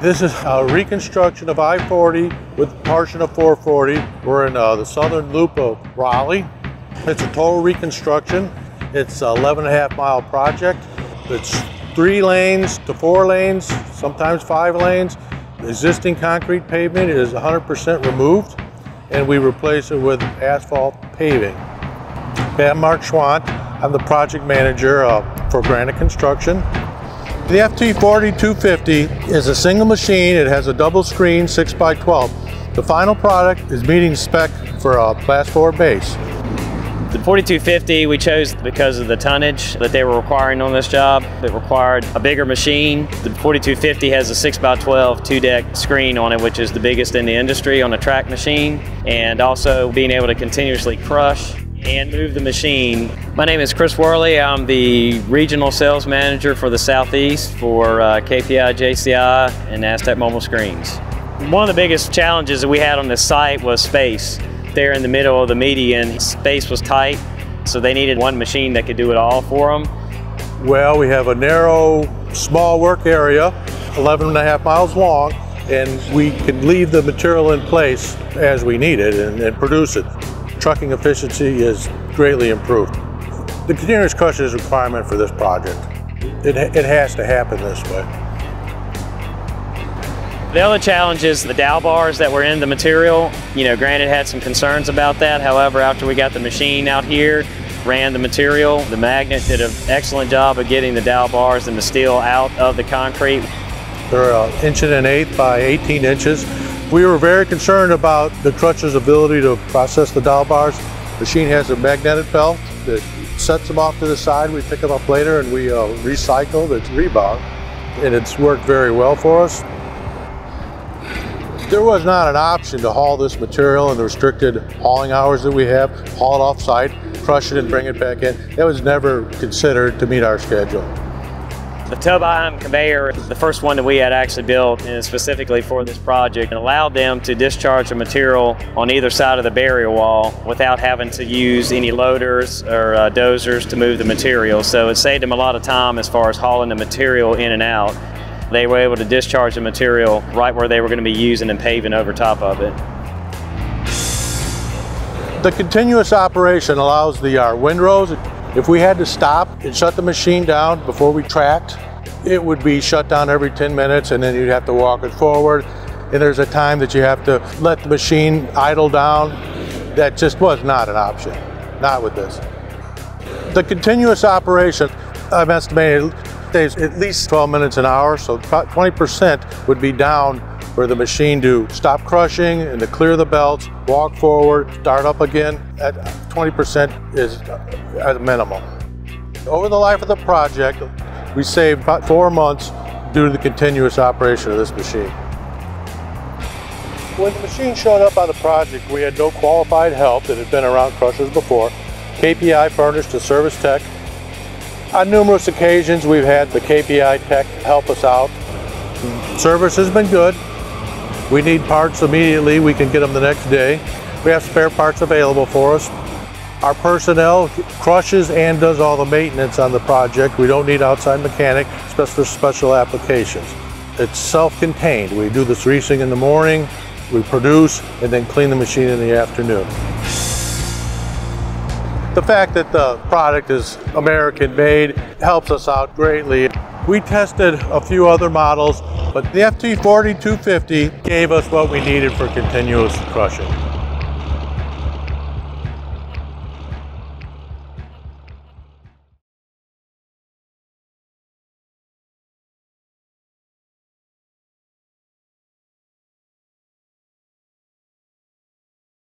This is a reconstruction of I-40 with portion of 440. We're in uh, the southern loop of Raleigh. It's a total reconstruction. It's an 11 and a half mile project. It's three lanes to four lanes, sometimes five lanes. The existing concrete pavement is 100% removed and we replace it with asphalt paving. I'm Mark Schwant. I'm the project manager uh, for Granite Construction. The FT40-250 is a single machine. It has a double screen 6x12. The final product is meeting spec for a class 4 base. The 4250 we chose because of the tonnage that they were requiring on this job. It required a bigger machine. The 4250 has a 6x12 two-deck screen on it, which is the biggest in the industry on a track machine, and also being able to continuously crush and move the machine. My name is Chris Worley. I'm the regional sales manager for the Southeast for uh, KPI, JCI, and Astec Mobile Screens. One of the biggest challenges that we had on this site was space. There in the middle of the median, space was tight, so they needed one machine that could do it all for them. Well, we have a narrow, small work area, 11 and a half miles long, and we can leave the material in place as we need it and, and produce it trucking efficiency is greatly improved. The continuous crushing is a requirement for this project. It, it has to happen this way. The other challenge is the dowel bars that were in the material. You know, Granite had some concerns about that. However, after we got the machine out here, ran the material, the magnet did an excellent job of getting the dowel bars and the steel out of the concrete. They're uh, an inch and an eighth by 18 inches. We were very concerned about the crutch's ability to process the dowel bars. The machine has a magnetic belt that sets them off to the side. We pick them up later and we uh, recycle the rebound. And it's worked very well for us. There was not an option to haul this material in the restricted hauling hours that we have, haul it off site, crush it and bring it back in. That was never considered to meet our schedule. The tow-behind conveyor the first one that we had actually built and specifically for this project allowed them to discharge the material on either side of the barrier wall without having to use any loaders or uh, dozers to move the material. So it saved them a lot of time as far as hauling the material in and out. They were able to discharge the material right where they were going to be using and paving over top of it. The continuous operation allows the our windrows if we had to stop and shut the machine down before we tracked, it would be shut down every 10 minutes and then you'd have to walk it forward. And there's a time that you have to let the machine idle down. That just was not an option, not with this. The continuous operation, I've estimated, takes at least 12 minutes an hour, so 20% would be down for the machine to stop crushing and to clear the belts, walk forward, start up again. At 20% is at a minimum. Over the life of the project, we saved about four months due to the continuous operation of this machine. When the machine showed up on the project, we had no qualified help that had been around crushers before. KPI furnished a service tech. On numerous occasions, we've had the KPI tech help us out. Service has been good. We need parts immediately, we can get them the next day. We have spare parts available for us. Our personnel crushes and does all the maintenance on the project. We don't need outside mechanic, especially for special applications. It's self-contained. We do the greasing in the morning, we produce, and then clean the machine in the afternoon. The fact that the product is American made helps us out greatly. We tested a few other models, but the FT40 250 gave us what we needed for continuous crushing.